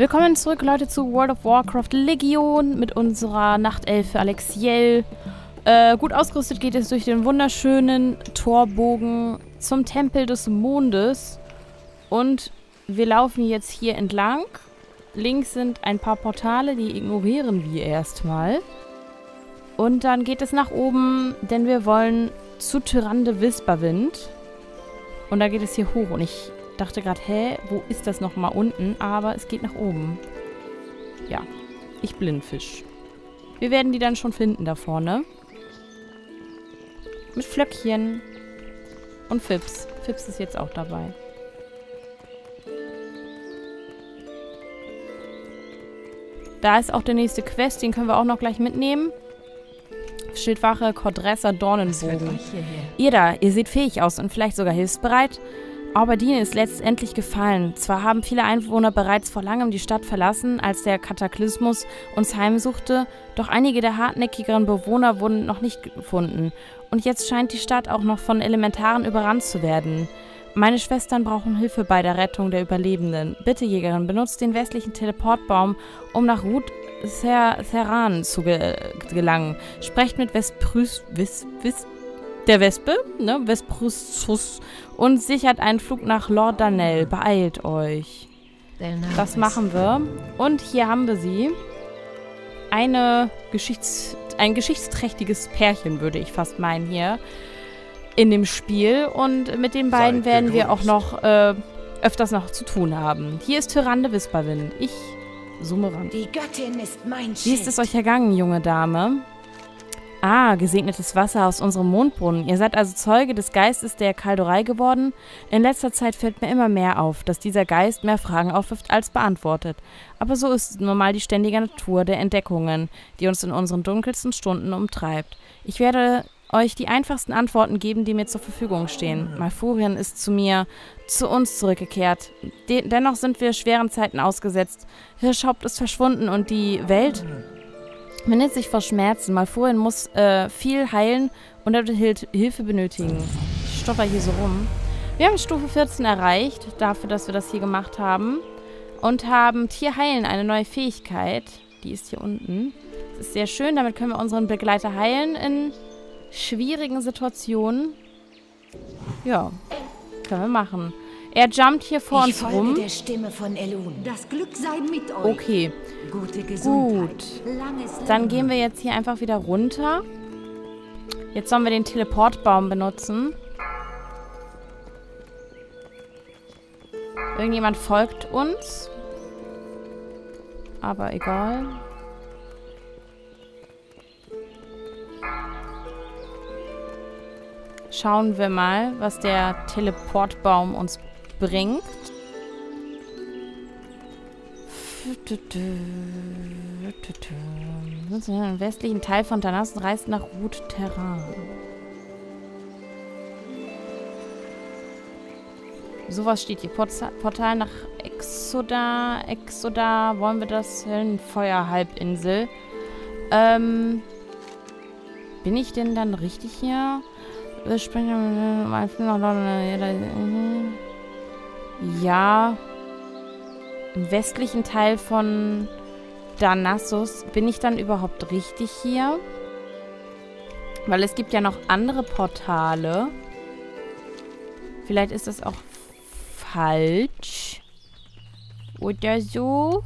Willkommen zurück, Leute, zu World of Warcraft Legion mit unserer Nachtelfe Alexiel. Äh, gut ausgerüstet geht es durch den wunderschönen Torbogen zum Tempel des Mondes. Und wir laufen jetzt hier entlang. Links sind ein paar Portale, die ignorieren wir erstmal. Und dann geht es nach oben, denn wir wollen zu Tyrande Wisperwind. Und da geht es hier hoch. Und ich dachte gerade, hä, wo ist das nochmal unten? Aber es geht nach oben. Ja, ich blindfisch. Wir werden die dann schon finden da vorne. Mit Flöckchen. Und Fips. Fips ist jetzt auch dabei. Da ist auch der nächste Quest, den können wir auch noch gleich mitnehmen. Schildwache, Cordressa, Dornenbogen. Ihr da, ihr seht fähig aus und vielleicht sogar hilfsbereit. Aberdeen ist letztendlich gefallen. Zwar haben viele Einwohner bereits vor langem die Stadt verlassen, als der Kataklysmus uns heimsuchte, doch einige der hartnäckigeren Bewohner wurden noch nicht gefunden. Und jetzt scheint die Stadt auch noch von Elementaren überrannt zu werden. Meine Schwestern brauchen Hilfe bei der Rettung der Überlebenden. Bitte, Jägerin, benutzt den westlichen Teleportbaum, um nach Ruth Serran zu ge gelangen. Sprecht mit Vesprus, Vis, Vis, der Wespe, ne, Vesprus, und sichert einen Flug nach Lord Danell. Beeilt euch. Das machen wir. Und hier haben wir sie. Eine Geschichts ein geschichtsträchtiges Pärchen, würde ich fast meinen hier, in dem Spiel. Und mit den beiden Seid werden wir auch noch äh, öfters noch zu tun haben. Hier ist Tyrande Wisperwind. Ich zoome ran. Die Göttin ist mein Wie ist es euch ergangen, junge Dame? Ah, gesegnetes Wasser aus unserem Mondbrunnen. Ihr seid also Zeuge des Geistes der Kaldorei geworden? In letzter Zeit fällt mir immer mehr auf, dass dieser Geist mehr Fragen aufwirft als beantwortet. Aber so ist nun mal die ständige Natur der Entdeckungen, die uns in unseren dunkelsten Stunden umtreibt. Ich werde euch die einfachsten Antworten geben, die mir zur Verfügung stehen. Malfurien ist zu mir, zu uns zurückgekehrt. De dennoch sind wir schweren Zeiten ausgesetzt. Hirschhaupt ist verschwunden und die Welt Mindet sich vor Schmerzen. Malfurien muss äh, viel heilen und er Hilfe benötigen. Ich stoffer hier so rum. Wir haben Stufe 14 erreicht, dafür, dass wir das hier gemacht haben. Und haben Tierheilen, eine neue Fähigkeit. Die ist hier unten. Das ist sehr schön, damit können wir unseren Begleiter heilen in schwierigen Situationen. Ja, können wir machen. Er jumpt hier vor ich uns rum. Der Stimme von Elun. Das Glück sei mit euch. Okay. Gute Gut. Dann gehen wir jetzt hier einfach wieder runter. Jetzt sollen wir den Teleportbaum benutzen. Irgendjemand folgt uns. Aber egal. Schauen wir mal, was der Teleportbaum uns bringt. Den westlichen Teil von Danas reist nach Route Terrain. Sowas steht hier. Portal nach Exoda. Exoda, wollen wir das? Höllenfeuer-Halbinsel. Ähm. Bin ich denn dann richtig hier? Wir mal ja. Im westlichen Teil von Danassus. Bin ich dann überhaupt richtig hier? Weil es gibt ja noch andere Portale. Vielleicht ist das auch falsch. Oder so.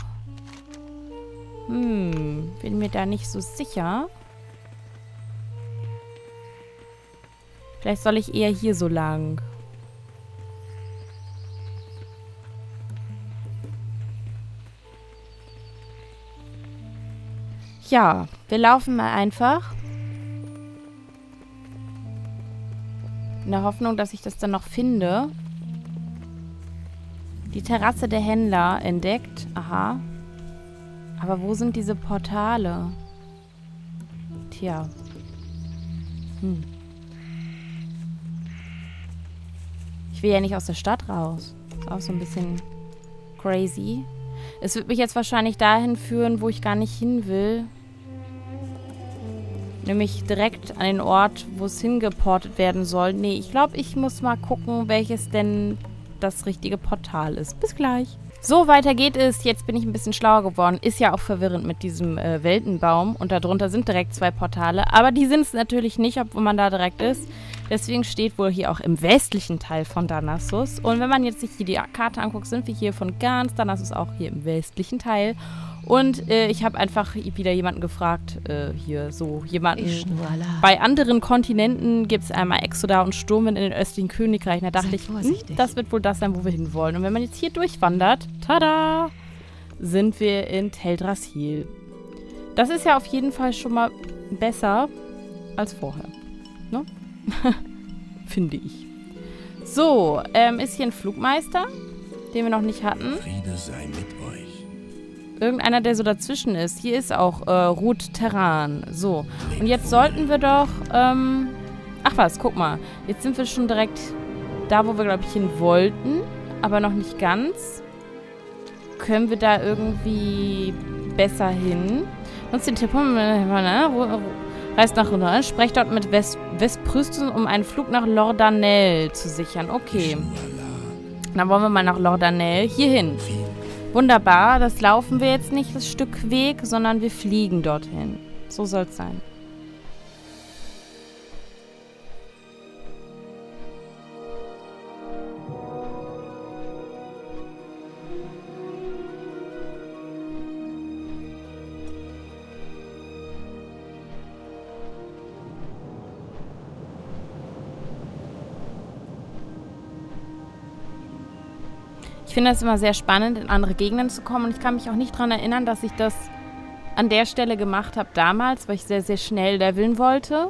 Hm, bin mir da nicht so sicher. Vielleicht soll ich eher hier so lang. Ja, wir laufen mal einfach. In der Hoffnung, dass ich das dann noch finde. Die Terrasse der Händler entdeckt. Aha. Aber wo sind diese Portale? Tja. Hm. Ich will ja nicht aus der Stadt raus. Ist auch so ein bisschen crazy. Es wird mich jetzt wahrscheinlich dahin führen, wo ich gar nicht hin will. Nämlich direkt an den Ort, wo es hingeportet werden soll. Nee, ich glaube, ich muss mal gucken, welches denn das richtige Portal ist. Bis gleich. So, weiter geht es. Jetzt bin ich ein bisschen schlauer geworden. Ist ja auch verwirrend mit diesem äh, Weltenbaum. Und darunter sind direkt zwei Portale. Aber die sind es natürlich nicht, obwohl man da direkt ist. Deswegen steht wohl hier auch im westlichen Teil von Danassus. Und wenn man jetzt sich hier die Karte anguckt, sind wir hier von ganz Danassus auch hier im westlichen Teil. Und äh, ich habe einfach wieder jemanden gefragt, äh, hier so jemanden. Bei anderen Kontinenten gibt es einmal Exoda und Sturmwind in den östlichen Königreichen. Da dachte ich, hm, das wird wohl das sein, wo wir hinwollen. Und wenn man jetzt hier durchwandert, tada, sind wir in Teldrassil. Das ist ja auf jeden Fall schon mal besser als vorher. Ne? Finde ich. So, ähm, ist hier ein Flugmeister, den wir noch nicht hatten. Friede sei mit euch. Irgendeiner, der so dazwischen ist. Hier ist auch äh, Route Terran. So. Und jetzt sollten wir doch, ähm... Ach was, guck mal. Jetzt sind wir schon direkt da, wo wir, glaube ich, hin wollten. Aber noch nicht ganz. Können wir da irgendwie besser hin? Nutzt den Tipp, ne? Reist nach runter. Sprecht dort mit West Westprüsten, um einen Flug nach Lordanel zu sichern. Okay. Dann wollen wir mal nach Lordanel. Hierhin. Wunderbar, das laufen wir jetzt nicht das Stück Weg, sondern wir fliegen dorthin. So soll es sein. Ich finde es immer sehr spannend, in andere Gegenden zu kommen. Und ich kann mich auch nicht daran erinnern, dass ich das an der Stelle gemacht habe damals, weil ich sehr, sehr schnell leveln wollte.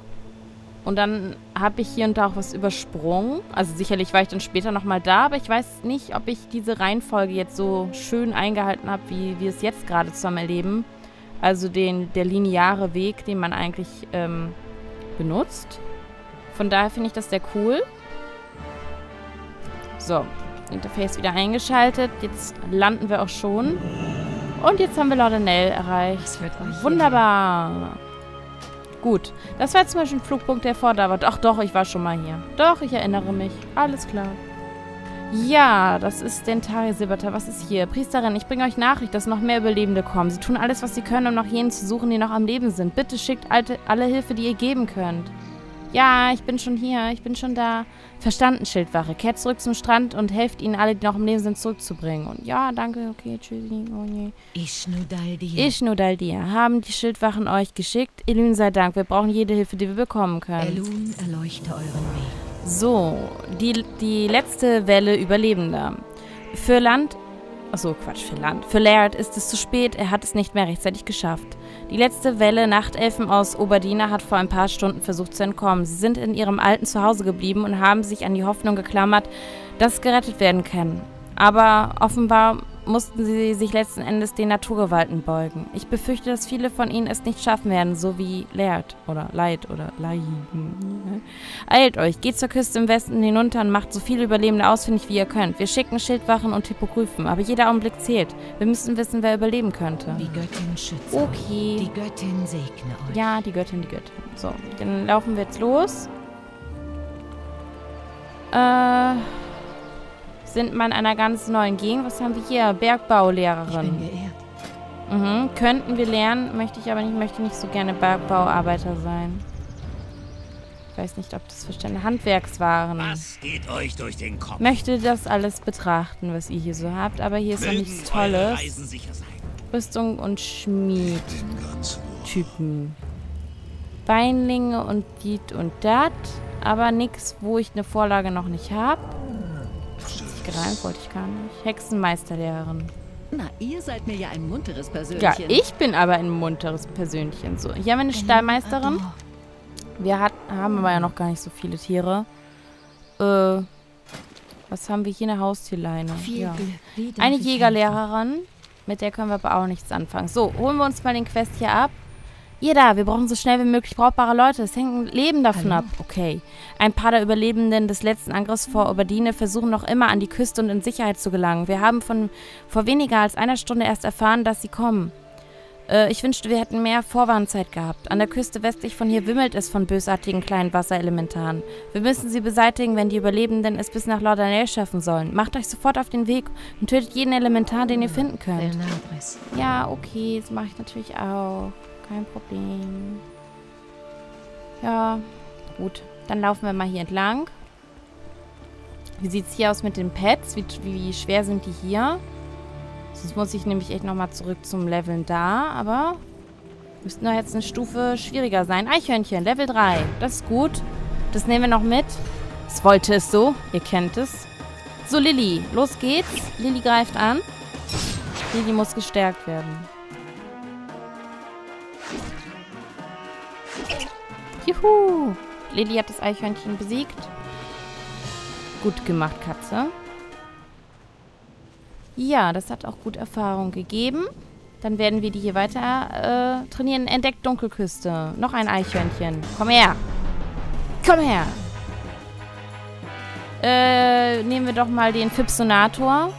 Und dann habe ich hier und da auch was übersprungen. Also sicherlich war ich dann später nochmal da, aber ich weiß nicht, ob ich diese Reihenfolge jetzt so schön eingehalten habe, wie wir es jetzt gerade zusammen erleben. Also den, der lineare Weg, den man eigentlich ähm, benutzt. Von daher finde ich das sehr cool. So, Interface wieder eingeschaltet. Jetzt landen wir auch schon. Und jetzt haben wir Laudanell erreicht. Wunderbar. Gut. Das war jetzt zum Beispiel ein Flugpunkt, der vor da war. Ach doch, ich war schon mal hier. Doch, ich erinnere mich. Alles klar. Ja, das ist Dentari Silberter. Was ist hier? Priesterin, ich bringe euch Nachricht, dass noch mehr Überlebende kommen. Sie tun alles, was sie können, um nach jenen zu suchen, die noch am Leben sind. Bitte schickt alte, alle Hilfe, die ihr geben könnt. Ja, ich bin schon hier. Ich bin schon da. Verstanden, Schildwache. Kehrt zurück zum Strand und helft ihnen alle, die noch im Leben sind, zurückzubringen. Und ja, danke, okay, tschüssi. Oh je. Ishnudaldir. Ishnudaldir. Haben die Schildwachen euch geschickt? Elun sei Dank. Wir brauchen jede Hilfe, die wir bekommen können. Elun, erleuchte euren Weg. So, die, die letzte Welle Überlebender. Für Land Achso, Quatsch, für Land. Für Laird ist es zu spät, er hat es nicht mehr rechtzeitig geschafft. Die letzte Welle Nachtelfen aus Oberdina hat vor ein paar Stunden versucht zu entkommen. Sie sind in ihrem alten Zuhause geblieben und haben sich an die Hoffnung geklammert, dass gerettet werden kann. Aber offenbar mussten sie sich letzten Endes den Naturgewalten beugen. Ich befürchte, dass viele von ihnen es nicht schaffen werden, so wie Laird oder Leid oder Leiden. Eilt euch, geht zur Küste im Westen hinunter und macht so viele Überlebende ausfindig, wie ihr könnt. Wir schicken Schildwachen und Hippogryphen, aber jeder Augenblick zählt. Wir müssen wissen, wer überleben könnte. Die Göttin schütze Okay. Die Göttin segne euch. Ja, die Göttin, die Göttin. So, dann laufen wir jetzt los. Äh sind wir in einer ganz neuen Gegend. Was haben wir hier? Bergbaulehrerin. Ich bin geehrt. Mhm. Könnten wir lernen, möchte ich aber nicht, möchte nicht so gerne Bergbauarbeiter sein. Ich weiß nicht, ob das Verständnis Handwerkswaren. Was geht euch durch den Kopf? Möchte das alles betrachten, was ihr hier so habt, aber hier ist noch nichts Tolles. Rüstung und Schmied-Typen. Beinlinge und Diet und Dat, aber nichts, wo ich eine Vorlage noch nicht habe gereimt wollte ich gar nicht. Hexenmeisterlehrerin. Na, ihr seid mir ja ein munteres Persönchen. Ja, ich bin aber ein munteres Persönchen. So, hier haben wir eine Stallmeisterin. Wir hat, haben aber ja noch gar nicht so viele Tiere. Äh, was haben wir hier? Eine Haustierleine. Ja. Eine Jägerlehrerin. Mit der können wir aber auch nichts anfangen. So, holen wir uns mal den Quest hier ab. Ihr da, wir brauchen so schnell wie möglich brauchbare Leute. Es hängt ein Leben davon Hallo? ab. Okay. Ein paar der Überlebenden des letzten Angriffs vor Oberdine versuchen noch immer an die Küste und in Sicherheit zu gelangen. Wir haben von vor weniger als einer Stunde erst erfahren, dass sie kommen. Äh, ich wünschte, wir hätten mehr Vorwarnzeit gehabt. An der Küste westlich von hier wimmelt es von bösartigen kleinen Wasserelementaren. Wir müssen sie beseitigen, wenn die Überlebenden es bis nach Laudanell schaffen sollen. Macht euch sofort auf den Weg und tötet jeden Elementar, den ihr finden könnt. Ja, okay, das mache ich natürlich auch. Kein Problem. Ja, gut. Dann laufen wir mal hier entlang. Wie sieht es hier aus mit den Pets? Wie, wie schwer sind die hier? Sonst muss ich nämlich echt nochmal zurück zum Leveln da. Aber müssten doch jetzt eine Stufe schwieriger sein. Eichhörnchen, Level 3. Das ist gut. Das nehmen wir noch mit. Es wollte es so. Ihr kennt es. So, Lilly. Los geht's. Lilly greift an. Lilly muss gestärkt werden. Juhu. Lilly hat das Eichhörnchen besiegt. Gut gemacht, Katze. Ja, das hat auch gut Erfahrung gegeben. Dann werden wir die hier weiter äh, trainieren. Entdeckt Dunkelküste. Noch ein Eichhörnchen. Komm her. Komm her. Äh, nehmen wir doch mal den Fipsonator.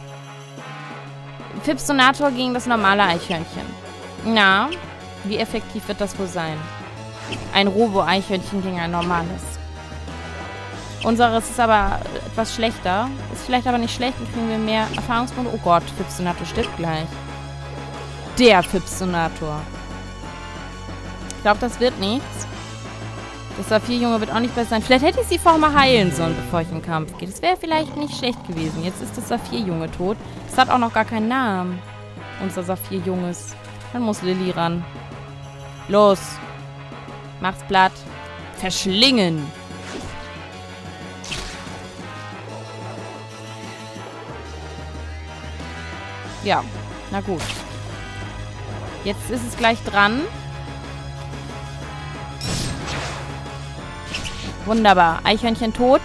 Fipsonator gegen das normale Eichhörnchen. Na, wie effektiv wird das wohl sein? Ein Robo-Eichhörnchen gegen ein normales. Unseres ist aber etwas schlechter. Ist vielleicht aber nicht schlecht und kriegen wir mehr Erfahrungspunkte. Oh Gott, Fipsonator stirbt gleich. Der Fipsonator. Ich glaube, das wird nichts. Das Saphirjunge wird auch nicht besser sein. Vielleicht hätte ich sie vorher mal heilen sollen, bevor ich in den Kampf gehe. Das wäre vielleicht nicht schlecht gewesen. Jetzt ist das Saphirjunge tot. Das hat auch noch gar keinen Namen. Unser Saphirjunges. Dann muss Lilly ran. Los. Mach's platt. Verschlingen. Ja, na gut. Jetzt ist es gleich dran. Wunderbar. Eichhörnchen tot.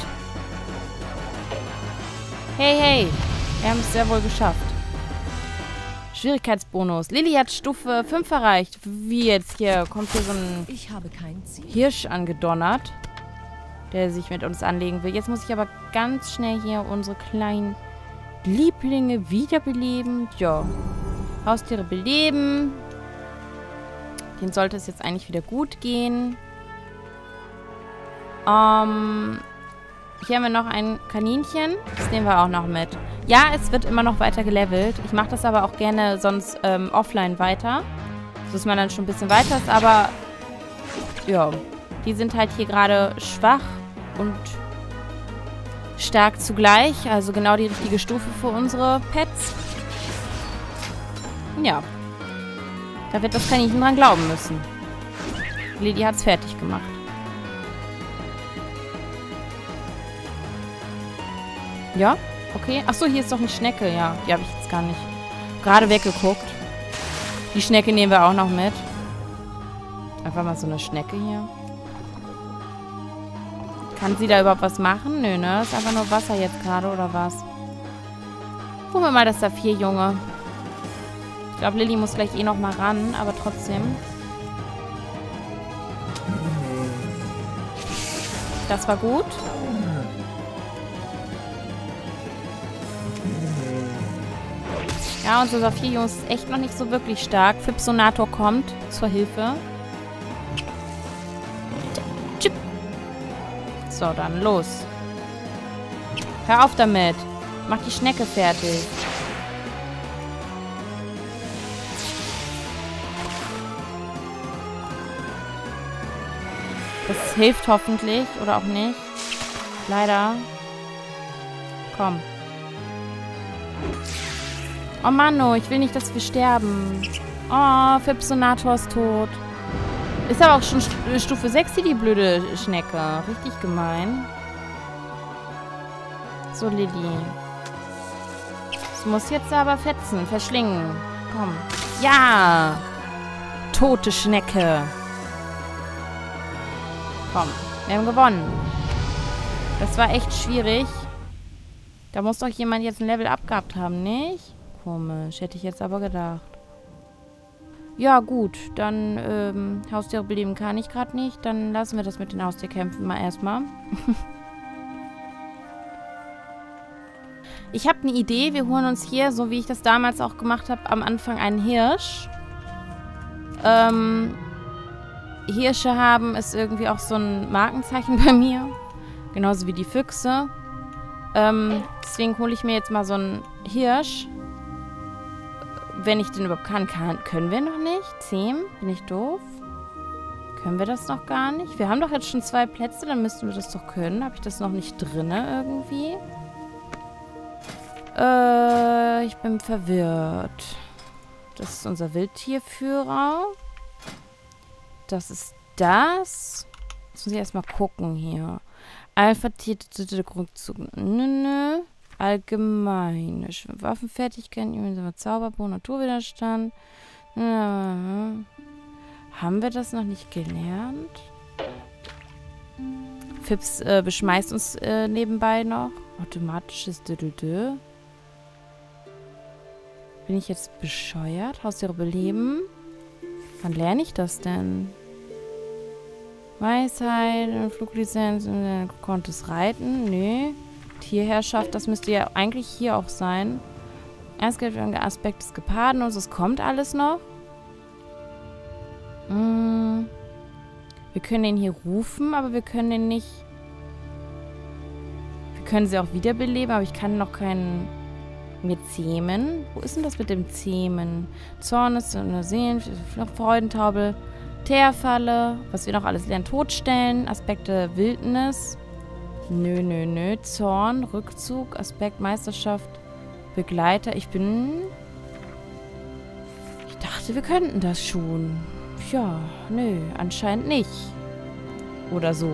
Hey, hey. Wir haben es sehr wohl geschafft. Schwierigkeitsbonus. Lilly hat Stufe 5 erreicht. Wie jetzt hier? Kommt hier so ein Hirsch angedonnert, der sich mit uns anlegen will. Jetzt muss ich aber ganz schnell hier unsere kleinen Lieblinge wiederbeleben. Ja. Haustiere beleben. Den sollte es jetzt eigentlich wieder gut gehen. Ähm, hier haben wir noch ein Kaninchen. Das nehmen wir auch noch mit. Ja, es wird immer noch weiter gelevelt. Ich mache das aber auch gerne sonst ähm, offline weiter. Dass man dann schon ein bisschen weiter ist. Aber ja, die sind halt hier gerade schwach und stark zugleich. Also genau die richtige Stufe für unsere Pets. Ja. Da wird das Kaninchen dran glauben müssen. Lady hat es fertig gemacht. Ja? Okay. Achso, hier ist doch eine Schnecke. Ja, die habe ich jetzt gar nicht gerade weggeguckt. Die Schnecke nehmen wir auch noch mit. Einfach mal so eine Schnecke hier. Kann sie da überhaupt was machen? Nö, ne? Ist einfach nur Wasser jetzt gerade, oder was? Gucken wir mal das Saphir-Junge. Ich glaube, Lilly muss gleich eh noch mal ran, aber trotzdem. Das war gut. Ja, unser Saphir-Junge ist echt noch nicht so wirklich stark. Fipsonator kommt zur Hilfe. So, dann los. Hör auf damit. Mach die Schnecke fertig. Das hilft hoffentlich. Oder auch nicht. Leider. Komm. Oh Mano, ich will nicht, dass wir sterben. Oh, Fipsonator ist tot. Ist aber auch schon Stufe 6 hier, die blöde Schnecke. Richtig gemein. So, Lilly. Das muss jetzt aber fetzen, verschlingen. Komm. Ja! Tote Schnecke. Komm, wir haben gewonnen. Das war echt schwierig. Da muss doch jemand jetzt ein Level abgehabt haben, nicht? Komisch, hätte ich jetzt aber gedacht. Ja, gut. Dann ähm, Haustiere beleben kann ich gerade nicht. Dann lassen wir das mit den Haustierkämpfen mal erstmal. ich habe eine Idee. Wir holen uns hier, so wie ich das damals auch gemacht habe, am Anfang einen Hirsch. Ähm, Hirsche haben ist irgendwie auch so ein Markenzeichen bei mir. Genauso wie die Füchse. Ähm, deswegen hole ich mir jetzt mal so einen Hirsch. Wenn ich den überhaupt kann, kann, können wir noch nicht. Zehn? Bin ich doof? Können wir das noch gar nicht? Wir haben doch jetzt schon zwei Plätze, dann müssten wir das doch können. Habe ich das noch nicht drinne irgendwie? Äh, ich bin verwirrt. Das ist unser Wildtierführer. Das ist das. Jetzt muss ich erstmal gucken hier. Alpha-Tier, Rückzug. Nö, nö. Allgemeine Waffenfertigkeiten, Zauberbogen, Naturwiderstand. Haben wir das noch nicht gelernt? Fips äh, beschmeißt uns äh, nebenbei noch. Automatisches Dödödö. Bin ich jetzt bescheuert? Haustiere beleben? Wann lerne ich das denn? Weisheit, Fluglizenz, konntes reiten? Tierherrschaft, das müsste ja eigentlich hier auch sein. Erst gilt der Aspekt des Geparden und es kommt alles noch. Hm. Wir können den hier rufen, aber wir können den nicht... Wir können sie auch wiederbeleben, aber ich kann noch keinen mir zähmen. Wo ist denn das mit dem Zähmen? Zorn ist eine Seelen, Freudentaubel, Teerfalle, was wir noch alles lernen. Todstellen, Aspekte Wildnis. Nö, nö, nö. Zorn, Rückzug, Aspekt Meisterschaft, Begleiter. Ich bin... Ich dachte, wir könnten das schon. Ja, nö, anscheinend nicht. Oder so.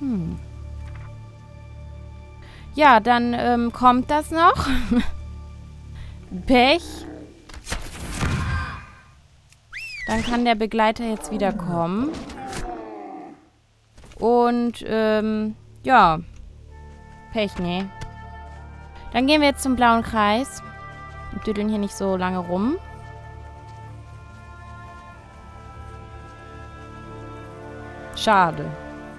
Hm. Ja, dann ähm, kommt das noch. Pech. Dann kann der Begleiter jetzt wieder kommen. Und, ähm, ja. Pech, ne? Dann gehen wir jetzt zum blauen Kreis. Und düdeln hier nicht so lange rum. Schade.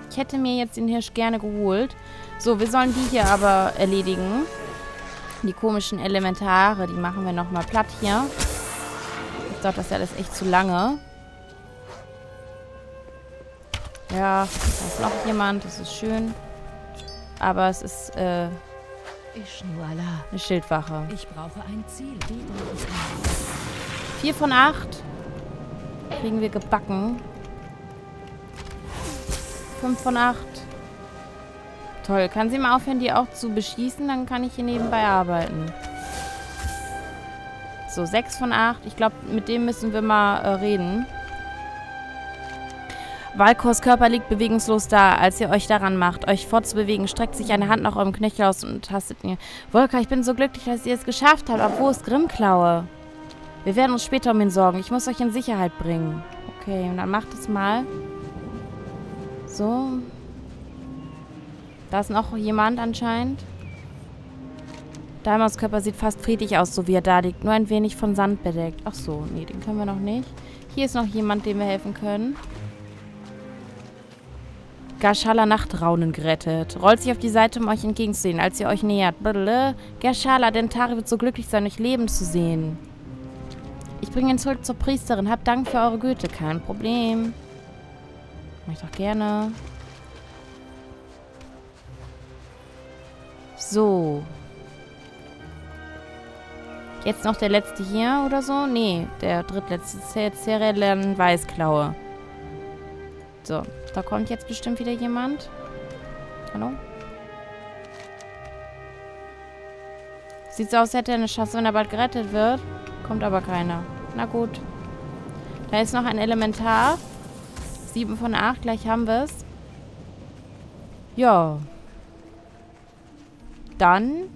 Ich hätte mir jetzt den Hirsch gerne geholt. So, wir sollen die hier aber erledigen. Die komischen Elementare, die machen wir nochmal platt hier. Jetzt dauert das ja alles echt zu lange. Ja, da ist noch jemand, das ist schön. Aber es ist, äh, eine Schildwache. Ich brauche ein Ziel. Vier von acht. Kriegen wir gebacken. Fünf von acht. Toll. Kann sie mal aufhören, die auch zu beschießen? Dann kann ich hier nebenbei arbeiten. So, 6 von 8. Ich glaube, mit dem müssen wir mal äh, reden. Valkors Körper liegt bewegungslos da. Als ihr euch daran macht, euch fortzubewegen, streckt sich eine Hand nach eurem Knöchel aus und tastet ihn. Volker, ich bin so glücklich, dass ihr es geschafft habt. Aber wo ist Grimmklaue? Wir werden uns später um ihn sorgen. Ich muss euch in Sicherheit bringen. Okay, und dann macht es mal. So, da ist noch jemand anscheinend. Daimons Körper sieht fast friedlich aus, so wie er da liegt. Nur ein wenig von Sand bedeckt. Ach so, nee, den können wir noch nicht. Hier ist noch jemand, dem wir helfen können. Gashala Nachtraunen gerettet. Rollt sich auf die Seite, um euch entgegenzusehen, als ihr euch nähert. Blablabla. Gashala, Dentari wird so glücklich sein, euch leben zu sehen. Ich bringe ihn zurück zur Priesterin. Habt Dank für eure Güte. Kein Problem. Mach ich doch gerne. So. Jetzt noch der letzte hier oder so? Nee, der drittletzte. Cerelan Weißklaue. So, da kommt jetzt bestimmt wieder jemand. Hallo? Sieht so aus, als hätte er eine Chance, wenn er bald gerettet wird. Kommt aber keiner. Na gut. Da ist noch ein Elementar. 7 von 8, gleich haben wir es. Ja. Dann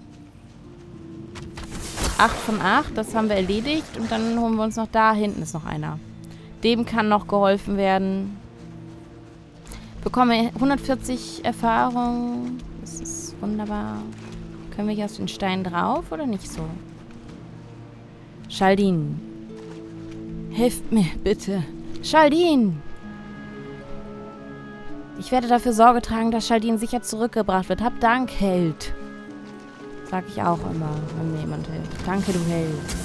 8 von 8, das haben wir erledigt. Und dann holen wir uns noch da hinten ist noch einer. Dem kann noch geholfen werden. Bekomme 140 Erfahrung. Das ist wunderbar. Können wir hier aus den Steinen drauf oder nicht so? Schaldin. Hilft mir, bitte. Schaldin! Ich werde dafür Sorge tragen, dass Schaldin sicher zurückgebracht wird. Hab Dank, Held. Sag ich auch immer, wenn mir jemand hilft. Danke, du Held.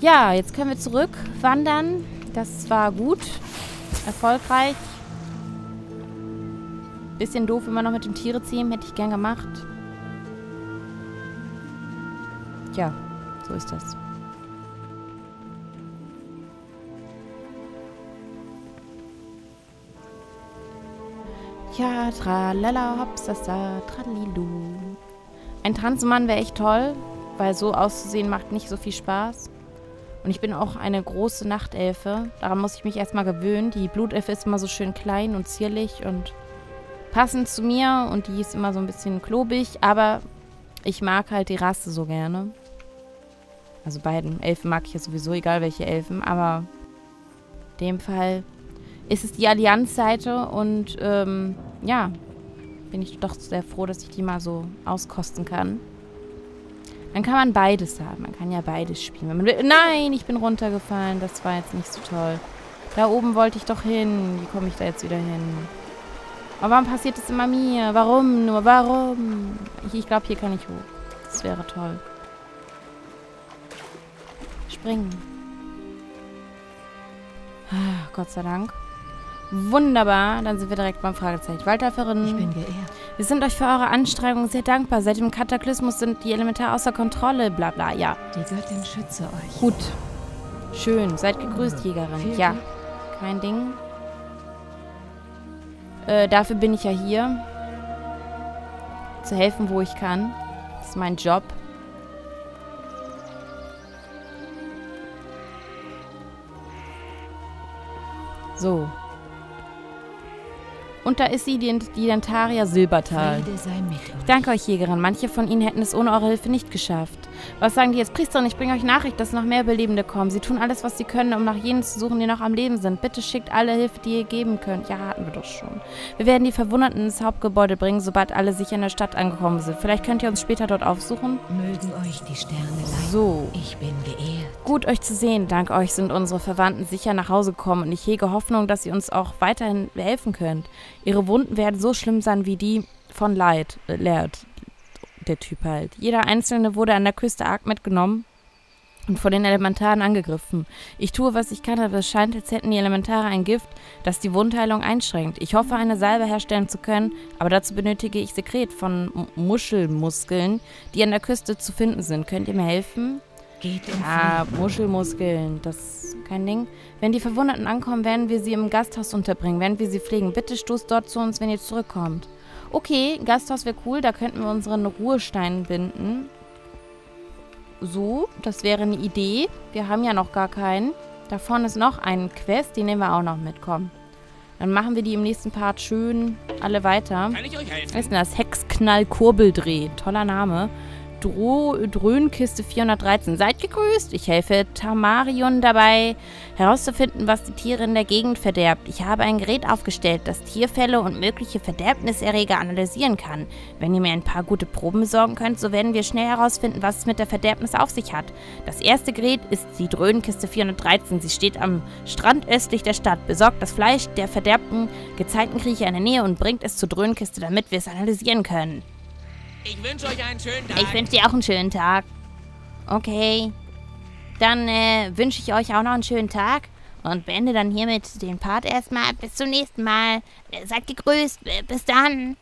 Ja, jetzt können wir zurück wandern. Das war gut. Erfolgreich. Bisschen doof immer noch mit dem Tiere ziehen. Hätte ich gern gemacht. Ja, so ist das. Ja, tralala, hopsasa, tralilu. Ein Transemann wäre echt toll, weil so auszusehen macht nicht so viel Spaß. Und ich bin auch eine große Nachtelfe. Daran muss ich mich erstmal gewöhnen. Die Blutelfe ist immer so schön klein und zierlich und passend zu mir. Und die ist immer so ein bisschen klobig. Aber ich mag halt die Rasse so gerne. Also beiden Elfen mag ich ja sowieso, egal welche Elfen. Aber in dem Fall ist es die Allianzseite. Und ähm, ja, bin ich doch sehr froh, dass ich die mal so auskosten kann. Dann kann man beides haben. Man kann ja beides spielen. Nein, ich bin runtergefallen. Das war jetzt nicht so toll. Da oben wollte ich doch hin. Wie komme ich da jetzt wieder hin? Aber warum passiert das immer mir? Warum nur? Warum? Ich, ich glaube, hier kann ich hoch. Das wäre toll. Springen. Ah, Gott sei Dank. Wunderbar, dann sind wir direkt beim Fragezeichen. Waldläuferin. Ich bin geehrt. Wir sind euch für eure Anstrengungen sehr dankbar. Seit dem Kataklysmus sind die Elementar außer Kontrolle. Bla bla, ja. Die Göttin schütze euch. Gut. Schön. Seid gegrüßt, Jägerin. Ja. Kein Ding. Äh, dafür bin ich ja hier. Zu helfen, wo ich kann. Das ist mein Job. So. Und da ist sie, die, die Dentaria Silbertal. Euch. Danke euch, Jägerin. Manche von ihnen hätten es ohne eure Hilfe nicht geschafft. Was sagen die jetzt? Priesterin, ich bringe euch Nachricht, dass noch mehr Überlebende kommen. Sie tun alles, was sie können, um nach jenen zu suchen, die noch am Leben sind. Bitte schickt alle Hilfe, die ihr geben könnt. Ja, hatten wir doch schon. Wir werden die Verwundeten ins Hauptgebäude bringen, sobald alle sicher in der Stadt angekommen sind. Vielleicht könnt ihr uns später dort aufsuchen. Mögen euch die Sterne leiten. So. Ich bin geehrt. Gut, euch zu sehen. Dank euch sind unsere Verwandten sicher nach Hause gekommen und ich hege Hoffnung, dass ihr uns auch weiterhin helfen könnt. Ihre Wunden werden so schlimm sein wie die von Leid, äh, Laird, der Typ halt. Jeder Einzelne wurde an der Küste arg mitgenommen und von den Elementaren angegriffen. Ich tue, was ich kann, aber es scheint, als hätten die Elementare ein Gift, das die Wundheilung einschränkt. Ich hoffe, eine Salbe herstellen zu können, aber dazu benötige ich Sekret von Muschelmuskeln, die an der Küste zu finden sind. Könnt ihr mir helfen? Geht Frieden. Muschelmuskeln, das ist kein Ding. Wenn die Verwundeten ankommen, werden wir sie im Gasthaus unterbringen, während wir sie pflegen. Bitte stoßt dort zu uns, wenn ihr zurückkommt. Okay, Gasthaus wäre cool, da könnten wir unseren Ruhestein binden. So, das wäre eine Idee. Wir haben ja noch gar keinen. Da vorne ist noch ein Quest, die nehmen wir auch noch mit, komm. Dann machen wir die im nächsten Part schön alle weiter. Kann ich euch helfen? Was ist denn das? Hexknall Kurbeldreh. Toller Name. Dro Dröhnkiste 413. Seid gegrüßt. Ich helfe Tamarion dabei, herauszufinden, was die Tiere in der Gegend verderbt. Ich habe ein Gerät aufgestellt, das Tierfälle und mögliche Verderbniserreger analysieren kann. Wenn ihr mir ein paar gute Proben besorgen könnt, so werden wir schnell herausfinden, was es mit der Verderbnis auf sich hat. Das erste Gerät ist die Dröhnkiste 413. Sie steht am Strand östlich der Stadt. Besorgt das Fleisch der verderbten, gezeigten Kriecher in der Nähe und bringt es zur Dröhnkiste, damit wir es analysieren können. Ich wünsche euch einen schönen Tag. Ich wünsche dir auch einen schönen Tag. Okay. Dann äh, wünsche ich euch auch noch einen schönen Tag und beende dann hiermit den Part erstmal. Bis zum nächsten Mal. Seid gegrüßt. Bis dann.